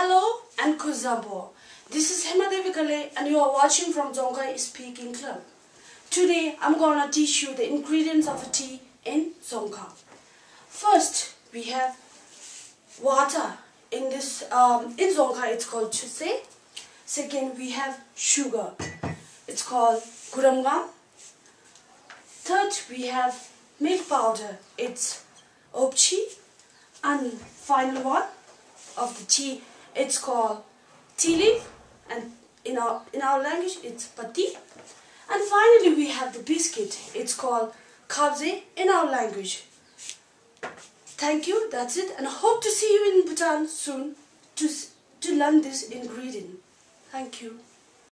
Hello and Kuzambo. This is Hemadevi Kale and you are watching from Dzongkha Speaking Club. Today I'm gonna teach you the ingredients of a tea in Dzongkha. First we have water. In this um, in Dzongkha it's called chuse. Second we have sugar. It's called guramgam. Third we have milk powder. It's opchi. And final one of the tea it's called leaf and in our in our language it's pati. And finally we have the biscuit. It's called kabze in our language. Thank you that's it and I hope to see you in Bhutan soon to to learn this ingredient. Thank you